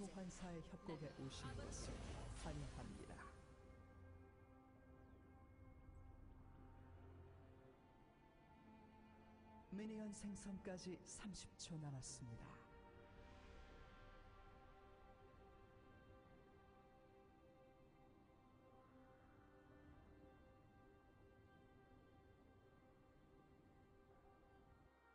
소환사의 협곡에 오신 것을 환영합니다. 미니언 생성까지 30초 남았습니다.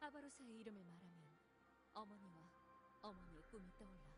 아바로사의 이름을 말하면 어머니와 어머니의 꿈이 떠올라.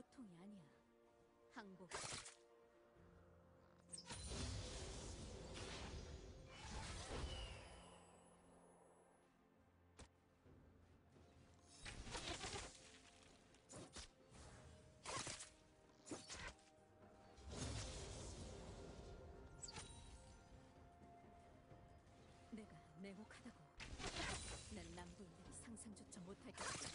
고통이 아니야. 항복. 내가 냉혹하다고. 난 남부인들이 상상조차 못할 것이다.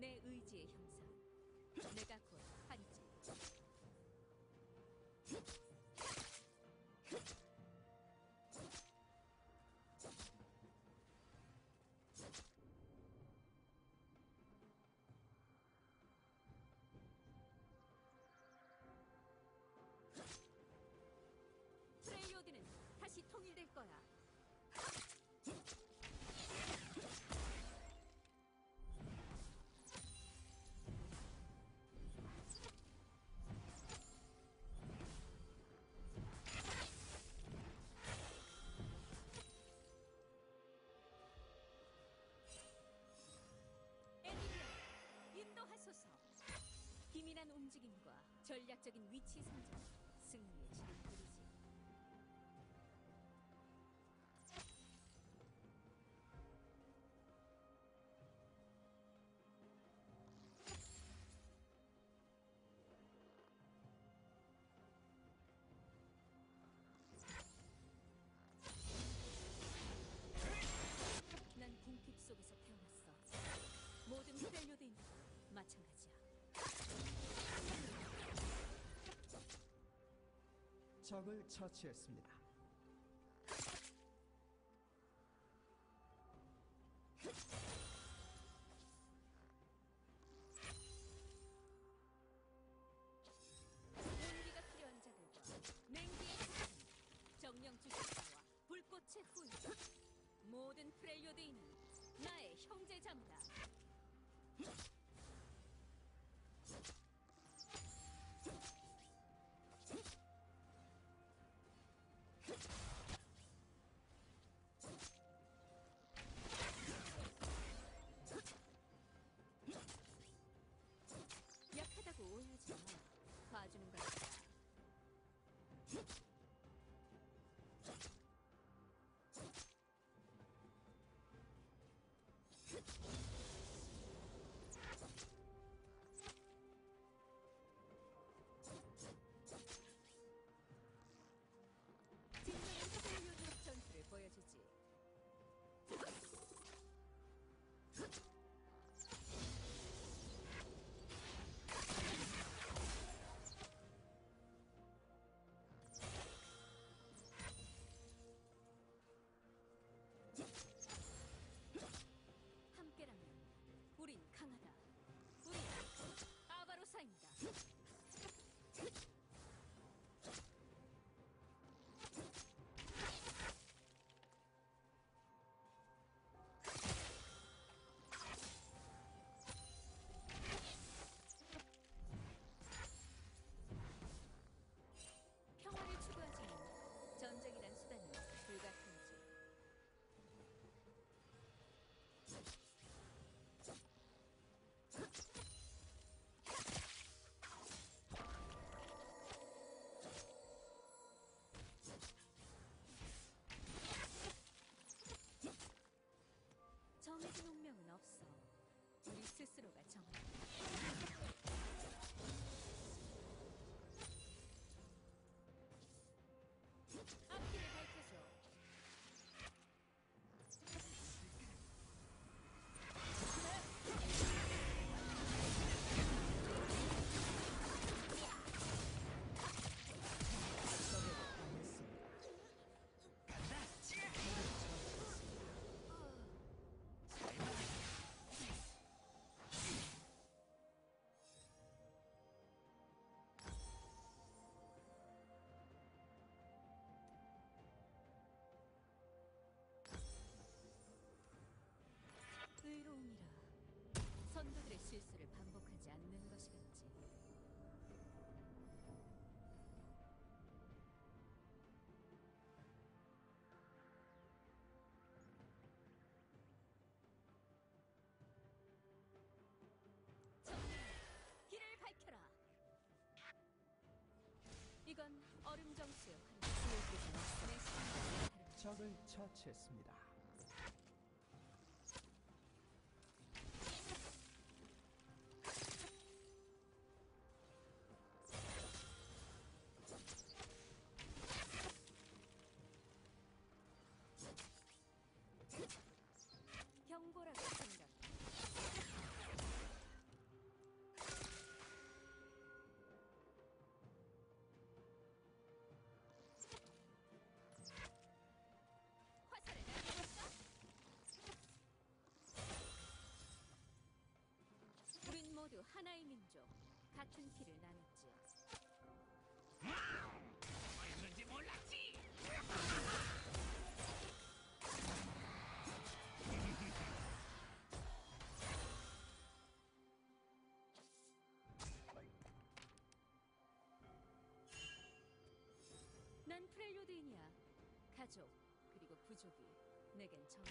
내 의지의 형상. 내가 곧 한지. 프레이오드는 다시 통일될 거야. 예민한 움직임과 전략적인 위치 선정, 승리의 실을 적을 처치했습니다. 정해진 운명은 없어. 우리 스스로가 정한다. 이건 얼음 정수요. 네, 적을 처치했습니다. 하나의 민족, 같은 피를 나눴지. 있는지 몰랐지. 난 프렐로드인이야. 가족 그리고 부족이 내겐 정.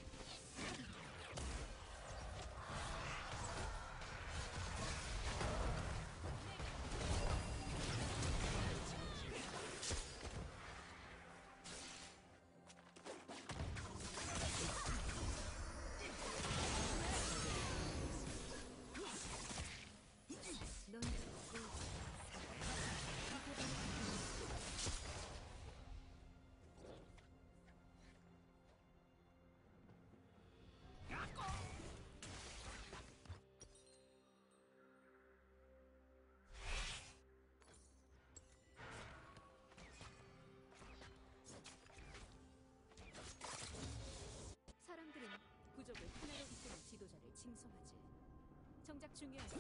중요한 건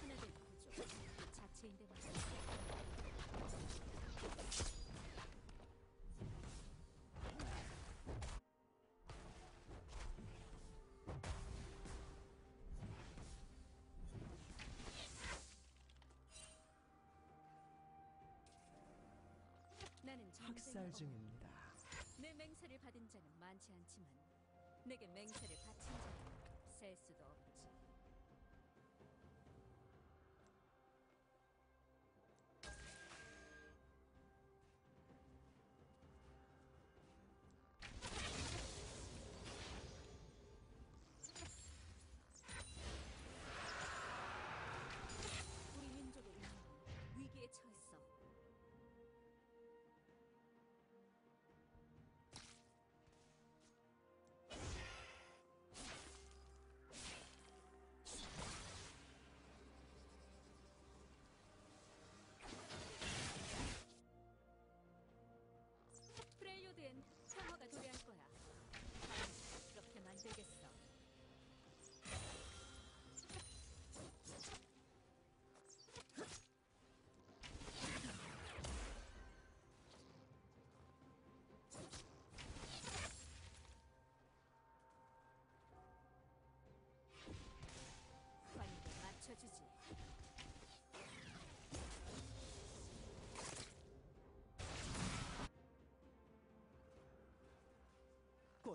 하나된 그 자체인데 말이야. 학살 중입니다. 내 맹세를 받은 자는 많지 않지만 내게 맹세를 바친 자는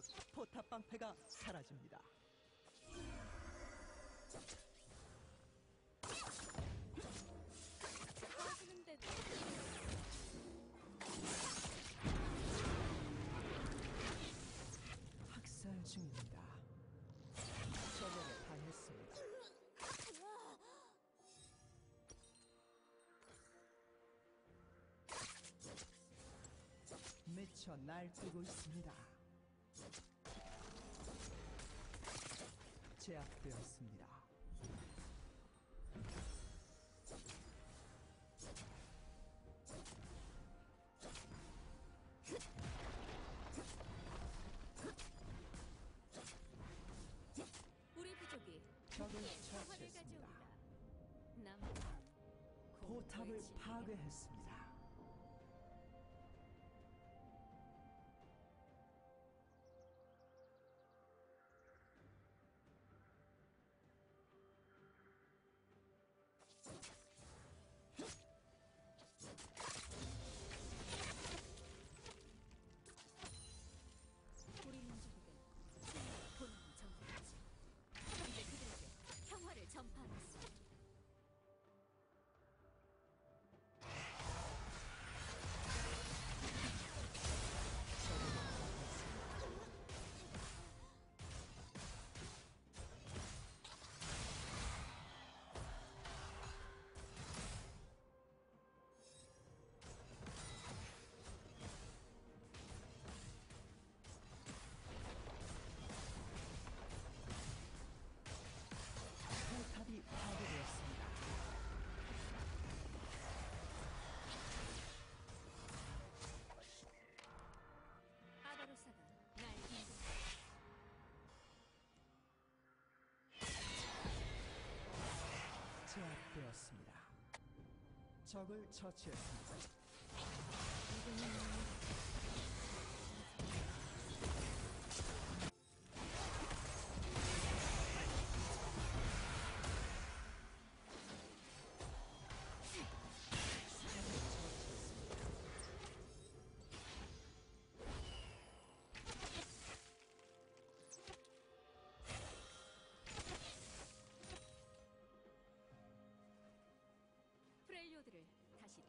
곧 포탑 방패가 사라집니다. 학살 중입니다. 적에게 당했습니다. 미쳐 날뛰고 있습니다. 제압되었습니다. 우리 부족이 적을 처치했습니다. 포탑을 파괴했습니다. 제압되었습니다. 적을 처치했습니다.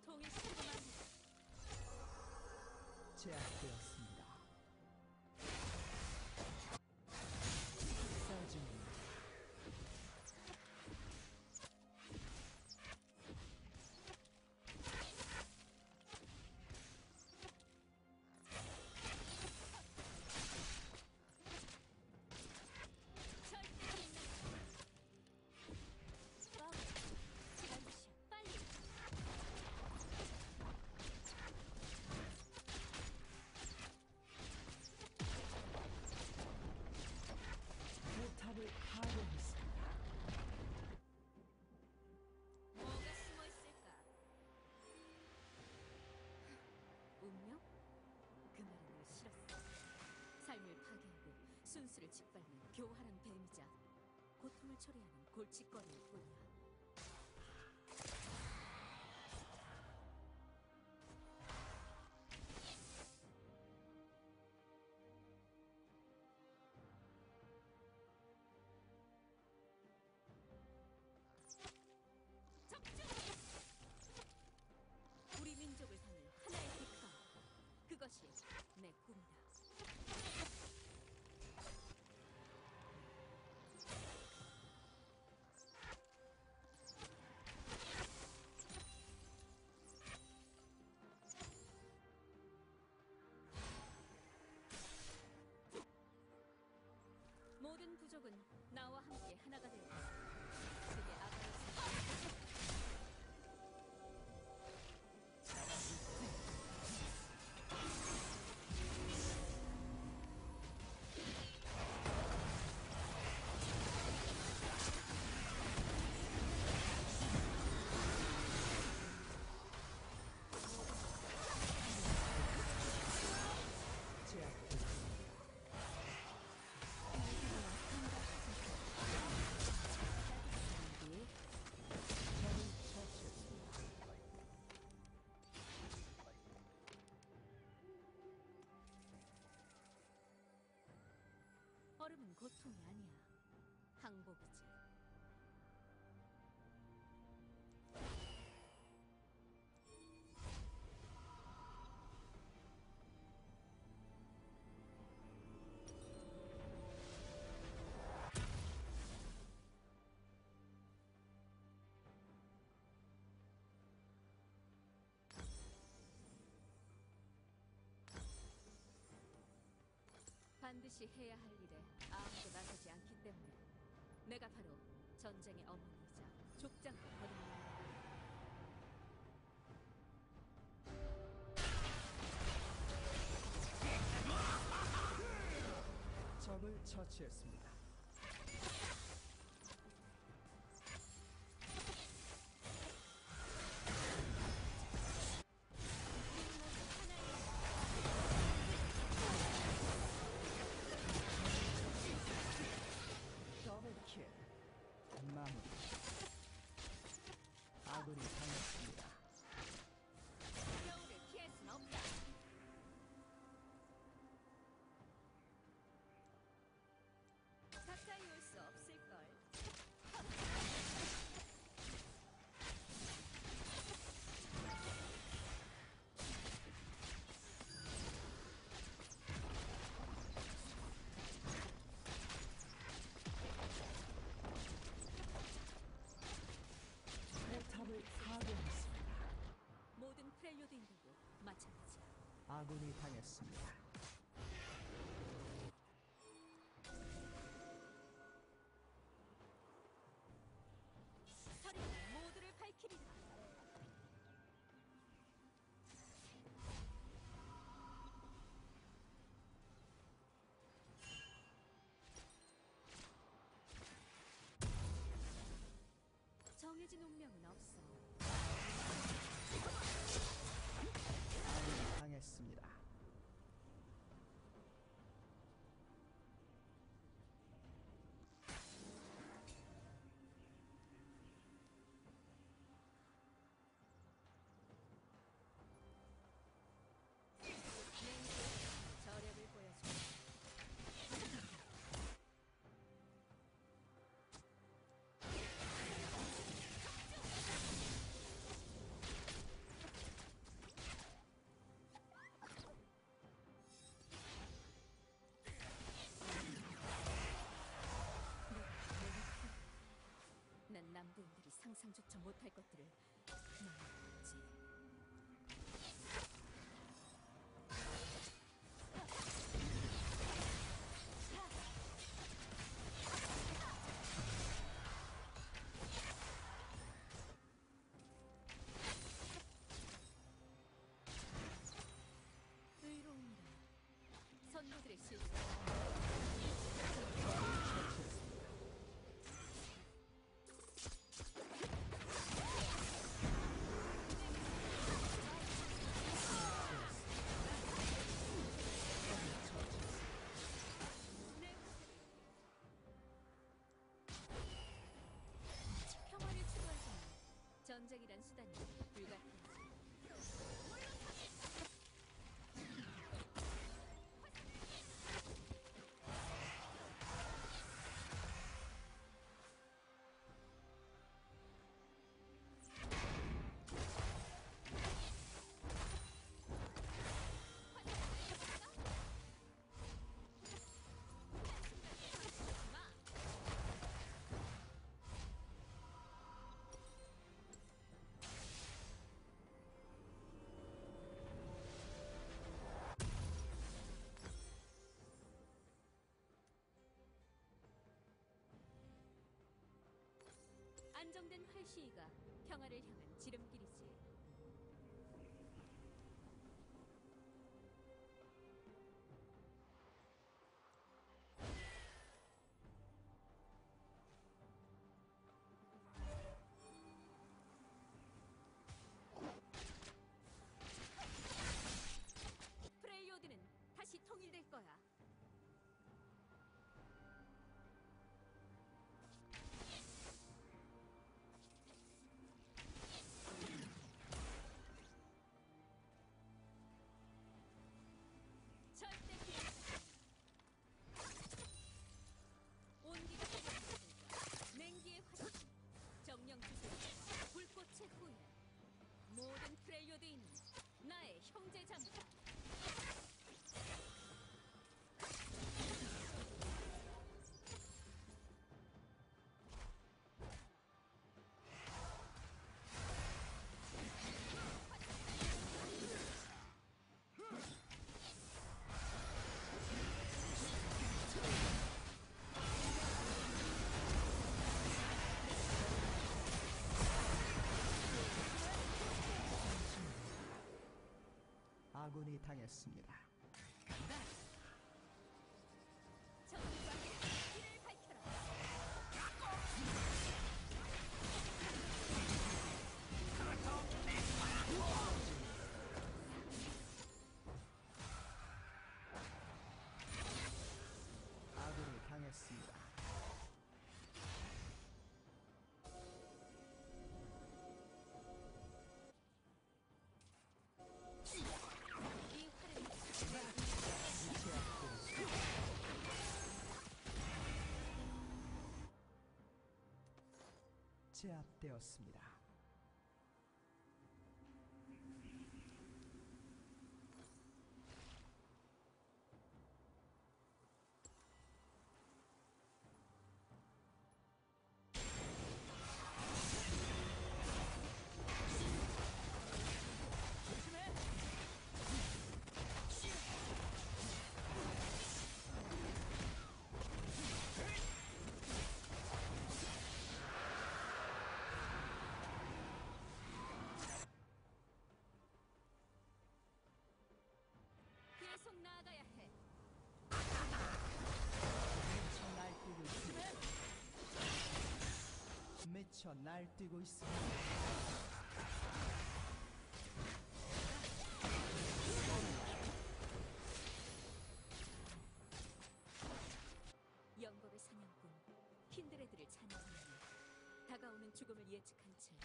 고통이 심합니다. 제압되었습니다. 순수를 짓밟는 교활한 뱀이자 고통을 초래하는 골칫거리일 뿐이야. 고통이 아니야. 항복이지. 반드시 해야 할 일에 아무도 나서지 않기 때문에 내가 바로 전쟁의 어머니이자 족장과 거듭난다. 적을 처치했습니다. 아군이 당했습니다. 모두를 밝히리라. 정해진 운명은 없어. 상상조차 못할 것들을 만들었지. 의로운가 선무들의 실수 전쟁이란 수단이 안정된 활시위가 평화를 향한 지름길이 모든 프레이오드인 나의 형제 자매다. 아군이 당했습니다. 제압되었습니다. 미쳐 날뛰고 있습니다. 영겁의 사냥꾼 킨드레드를 찬양하며 다가오는 죽음을 예측한 채